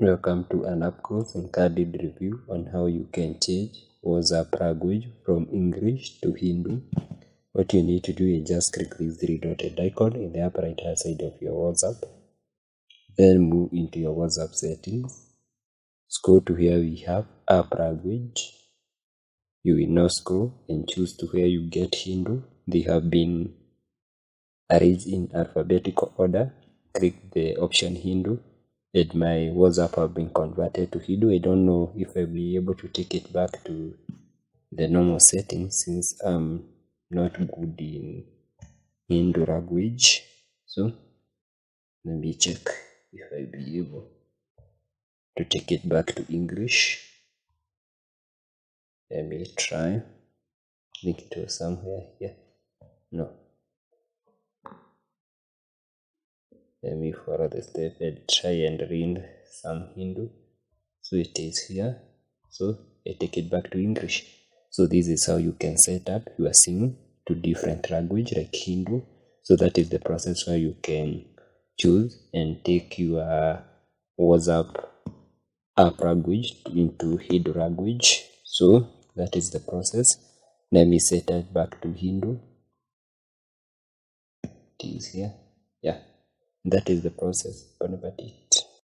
Welcome to an up close and candid review on how you can change WhatsApp language from English to Hindi. What you need to do is just click this three dotted icon in the upper right hand side of your WhatsApp. Then move into your WhatsApp settings. Scroll to where we have app language. You will now scroll and choose to where you get Hindu. They have been arranged in alphabetical order. Click the option Hindu and my WhatsApp have been converted to Hindu. I don't know if I'll be able to take it back to the normal settings since I'm not good in Hindu language. So let me check if I'll be able to take it back to English. Let me try. I think it was somewhere here. Let me follow the step and try and read some Hindu. So it is here. So I take it back to English. So this is how you can set up your SIM to different language like Hindu. So that is the process where you can choose and take your WhatsApp app language into Hindu language. So that is the process. Let me set it back to Hindu. It is here. Yeah, that is the process. Panapati.